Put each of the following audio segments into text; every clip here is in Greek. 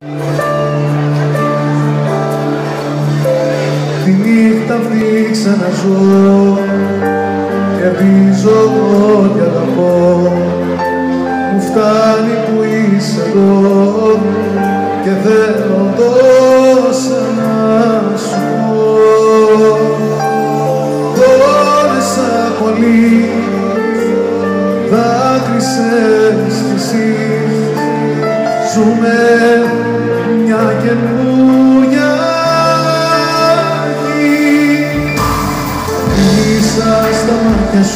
Τη νύχτα αυτή ξαναζώ και ελπίζω ότι αγαπώ. Μου φτάνει που είσαι εδώ και θέλω τόσα να σου πω. Πόνεσα πολύ δάκρυσες κι εσύ ζούμε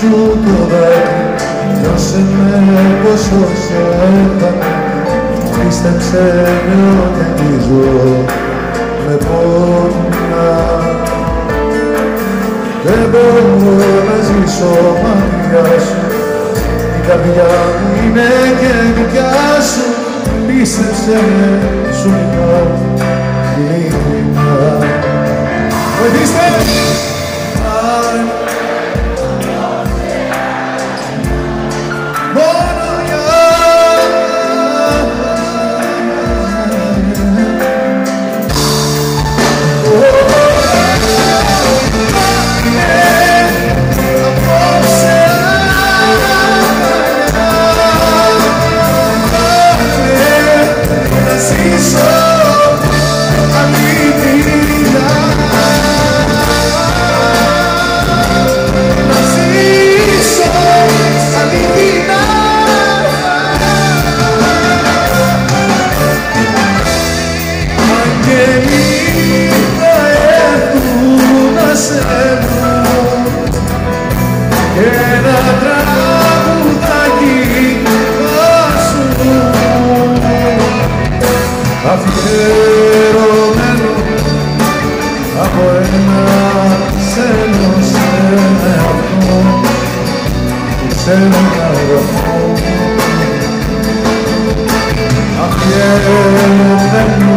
σου το δάκρυ Νιώσε με πόσο σε έπανε Πίστεψε με ότι αγγίζω με πόνα. Δεν μπορώ να ζήσω μακριά σου. Η καρδιά μου είναι και δικιά σου. Πίστεψε με, σου μιλάω But he said, αφιερωμένο από ένα ξένο σε εαυτό που ξέρω να αγαπώ αφιερωμένο